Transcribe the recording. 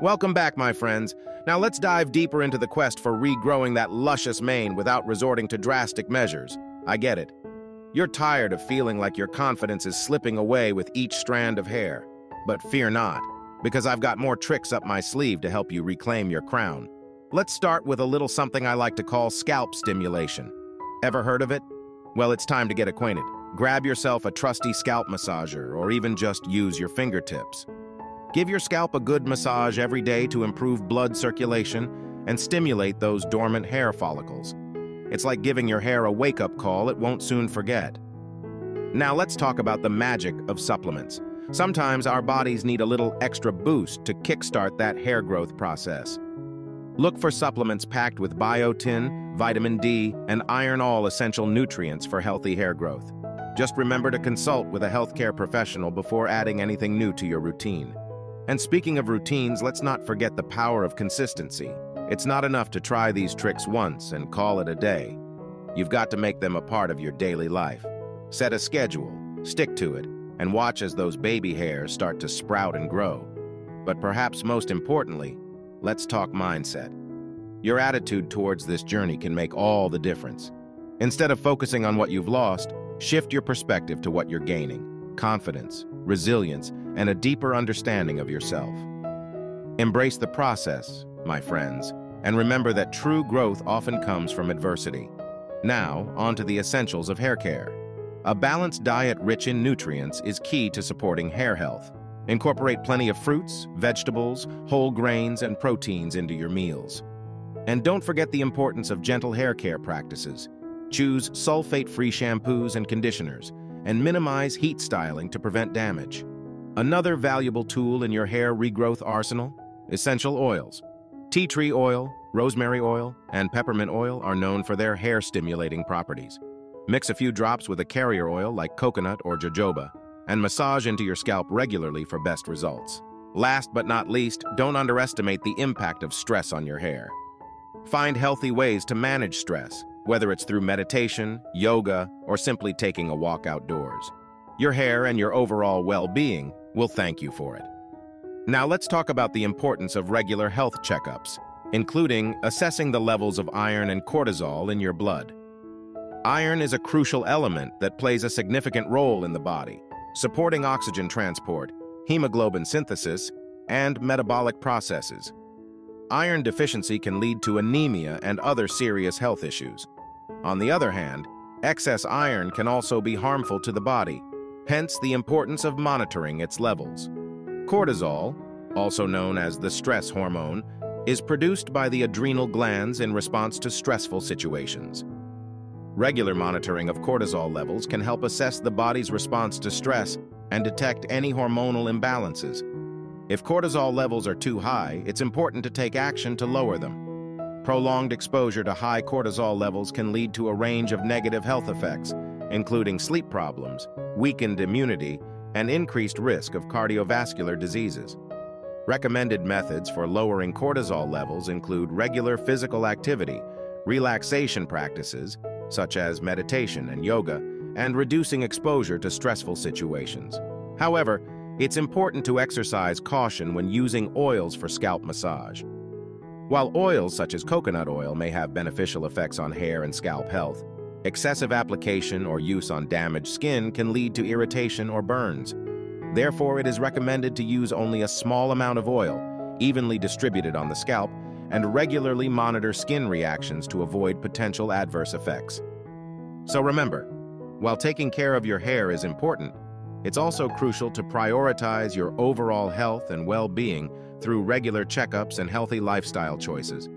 Welcome back, my friends. Now let's dive deeper into the quest for regrowing that luscious mane without resorting to drastic measures. I get it. You're tired of feeling like your confidence is slipping away with each strand of hair. But fear not, because I've got more tricks up my sleeve to help you reclaim your crown. Let's start with a little something I like to call scalp stimulation. Ever heard of it? Well, it's time to get acquainted. Grab yourself a trusty scalp massager, or even just use your fingertips. Give your scalp a good massage every day to improve blood circulation and stimulate those dormant hair follicles. It's like giving your hair a wake-up call it won't soon forget. Now let's talk about the magic of supplements. Sometimes our bodies need a little extra boost to kickstart that hair growth process. Look for supplements packed with biotin, vitamin D, and iron all essential nutrients for healthy hair growth. Just remember to consult with a healthcare professional before adding anything new to your routine. And speaking of routines, let's not forget the power of consistency. It's not enough to try these tricks once and call it a day. You've got to make them a part of your daily life. Set a schedule, stick to it, and watch as those baby hairs start to sprout and grow. But perhaps most importantly, let's talk mindset. Your attitude towards this journey can make all the difference. Instead of focusing on what you've lost, shift your perspective to what you're gaining confidence, resilience, and a deeper understanding of yourself. Embrace the process, my friends, and remember that true growth often comes from adversity. Now, on to the essentials of hair care. A balanced diet rich in nutrients is key to supporting hair health. Incorporate plenty of fruits, vegetables, whole grains, and proteins into your meals. And don't forget the importance of gentle hair care practices. Choose sulfate-free shampoos and conditioners, and minimize heat styling to prevent damage. Another valuable tool in your hair regrowth arsenal, essential oils. Tea tree oil, rosemary oil, and peppermint oil are known for their hair-stimulating properties. Mix a few drops with a carrier oil like coconut or jojoba, and massage into your scalp regularly for best results. Last but not least, don't underestimate the impact of stress on your hair. Find healthy ways to manage stress, whether it's through meditation, yoga, or simply taking a walk outdoors. Your hair and your overall well-being will thank you for it. Now let's talk about the importance of regular health checkups, including assessing the levels of iron and cortisol in your blood. Iron is a crucial element that plays a significant role in the body, supporting oxygen transport, hemoglobin synthesis, and metabolic processes. Iron deficiency can lead to anemia and other serious health issues. On the other hand, excess iron can also be harmful to the body, hence the importance of monitoring its levels. Cortisol, also known as the stress hormone, is produced by the adrenal glands in response to stressful situations. Regular monitoring of cortisol levels can help assess the body's response to stress and detect any hormonal imbalances. If cortisol levels are too high, it's important to take action to lower them. Prolonged exposure to high cortisol levels can lead to a range of negative health effects, including sleep problems, weakened immunity, and increased risk of cardiovascular diseases. Recommended methods for lowering cortisol levels include regular physical activity, relaxation practices, such as meditation and yoga, and reducing exposure to stressful situations. However, it's important to exercise caution when using oils for scalp massage. While oils such as coconut oil may have beneficial effects on hair and scalp health, excessive application or use on damaged skin can lead to irritation or burns. Therefore, it is recommended to use only a small amount of oil, evenly distributed on the scalp, and regularly monitor skin reactions to avoid potential adverse effects. So remember, while taking care of your hair is important, it's also crucial to prioritize your overall health and well-being through regular checkups and healthy lifestyle choices.